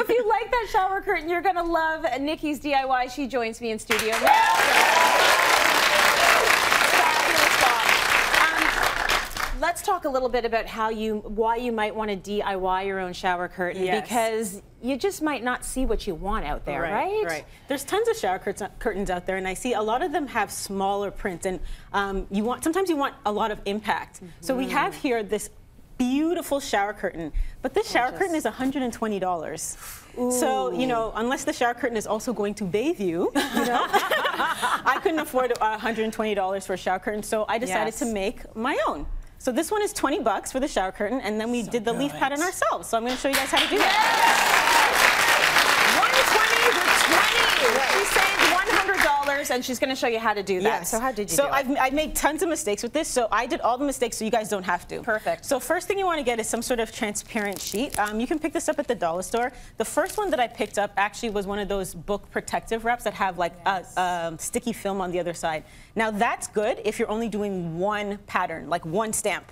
if you like that shower curtain, you're going to love Nike's DIY. She joins me in studio now. Um, let's talk a little bit about how you why you might want to DIY your own shower curtain Yes. because you just might not see what you want out there, right? Right. There's tons of shower curtains, curtains out there, and I see a lot of them have smaller prints, and um, you want sometimes you want a lot of impact. So we have here this beautiful shower curtain, but this shower curtain is $120. So you know, unless the shower curtain is also going to bathe you, you know, I couldn't afford uh, $120 for a shower curtain, so I decided Yes. to make my own. So this one is 20 bucks for the shower curtain, and then we did the leaf pattern ourselves. So I'm going to show you guys how to do that. 120 to 20. She $100 and she's going to show you how to do that. Yes. So how did you so do I've? I've made tons of mistakes with this, so I did all the mistakes so you guys don't have to. Perfect. So first thing you want to get is some sort of transparent sheet. Um, you can pick this up at the dollar store. The first one that I picked up actually was one of those book protective wraps that have like a, um, sticky film on the other side. Now that's good if you're only doing one pattern, like one stamp.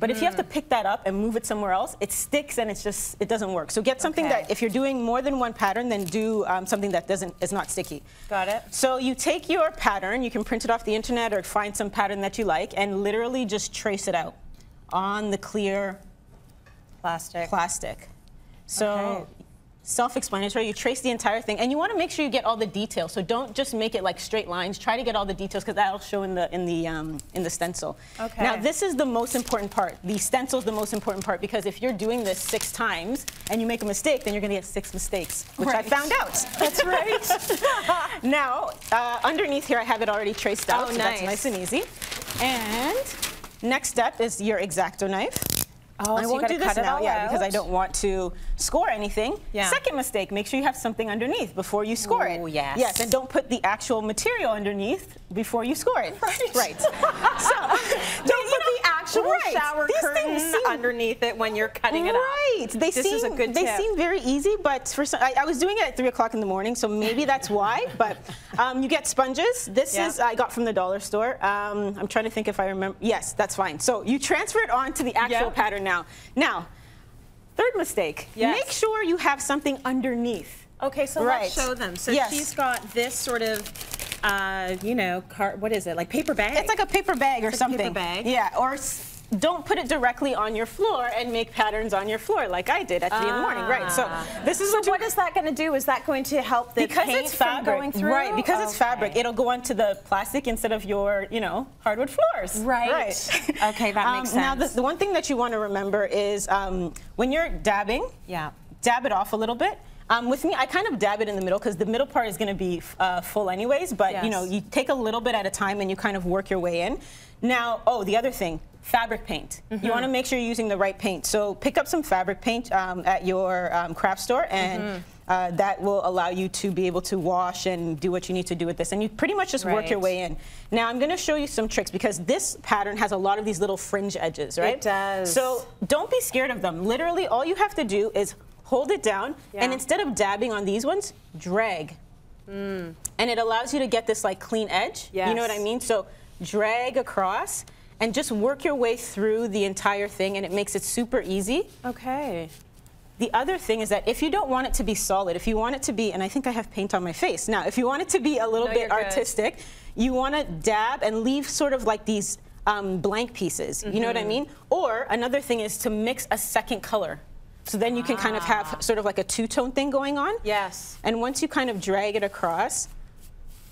But if you have to pick that up and move it somewhere else, it sticks and it's just it doesn't work. So get something Okay. that if you're doing more than one pattern, then do um, something that doesn't is not sticky. Got it. So you take your pattern, you can print it off the internet or find some pattern that you like, and literally just trace it out on the clear Plastic. plastic. So Okay. Self-explanatory. You trace the entire thing, and you want to make sure you get all the details. So don't just make it like straight lines. Try to get all the details because that'll show in the in the um, in the stencil. Okay. Now this is the most important part. The stencil is the most important part because if you're doing this six times and you make a mistake, then you're going to get six mistakes, which Right. I found out. That's right. now uh, underneath here, I have it already traced out. Oh, so That's nice. nice and easy. And next step is your X-Acto knife. Oh, I so won't do this cut it now, yeah, because I don't want to score anything. Yeah. Second mistake, make sure you have something underneath before you score Ooh, it. yes. Yes, and don't put the actual material underneath before you score it. Right. Right. so, underneath it when you're cutting it up. Right. They This seem is a good they tip. seem very easy, but for some, I, I was doing it at three o'clock in the morning, so maybe that's why. But um, you get sponges. This Yeah. is I got from the dollar store. Um, I'm trying to think if I remember. Yes, that's fine. So you transfer it onto the actual Yeah. pattern now. Now, third mistake. Yes. Make sure you have something underneath. Okay, so Right. let's show them. So Yes. she's got this sort of, uh, you know, car, what is it, like paper bag? It's like a paper bag or It's a paper something. bag. Yeah, or don't put it directly on your floor and make patterns on your floor like I did at three in the morning. Right. So this is so what is that going to do? Is that going to help the because paint it's from fabric, going through? right? Because it's fabric, it'll go onto the plastic instead of your, you know, hardwood floors. Right. Right. Okay, that makes sense. Now, the, the one thing that you want to remember is um, when you're dabbing, Yeah. dab it off a little bit. Um, with me, I kind of dab it in the middle because the middle part is going to be uh, full anyways. But you know, you take a little bit at a time and you kind of work your way in. Now, oh, the other thing, fabric paint. Mm-hmm. You want to make sure you're using the right paint. So pick up some fabric paint um, at your um, craft store and. Mm-hmm. Uh, that will allow you to be able to wash and do what you need to do with this. And you pretty much just work your way in. Now, I'm going to show you some tricks because this pattern has a lot of these little fringe edges, right? It does. So don't be scared of them. Literally, all you have to do is hold it down, Yeah. and instead of dabbing on these ones, drag. And it allows you to get this like clean edge. You know what I mean? So drag across and just work your way through the entire thing, and it makes it super easy. Okay. The other thing is that if you don't want it to be solid, if you want it to be, and I think I have paint on my face now, if you want it to be a little No, bit you're good. artistic, you want to dab and leave sort of like these um, blank pieces. You know what I Mm-hmm. mean? Or another thing is to mix a second color. So then you can kind of Ah. have sort of like a two-tone thing going on. Yes. And once you kind of drag it across,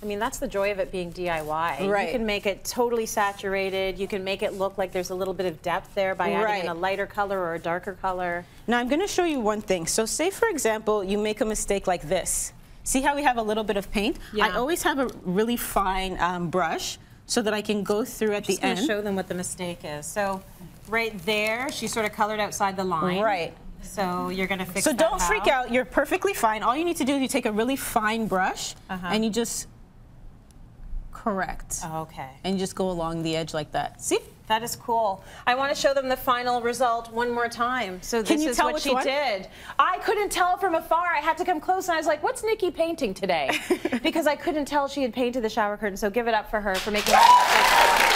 I mean, that's the joy of it being DIY. Right. You can make it totally saturated. You can make it look like there's a little bit of depth there by adding in a lighter color or a darker color. Now I'm going to show you one thing. So say for example, you make a mistake like this. See how we have a little bit of paint? Yeah. I always have a really fine um, brush so that I can go through at Just the end. show them what the mistake is. So right there, she sort of colored outside the line. Right. So you're going to fix that. So don't freak out. You're perfectly fine. All you need to do is you take a really fine brush Uh-huh. and you just correct. Oh, okay. And just go along the edge like that. See? That is cool. I want to show them the final result one more time. So Can this you is tell what she one? did. I couldn't tell from afar. I had to come close and I was like, what's Nike painting today? because I couldn't tell she had painted the shower curtain. So give it up for her for making that.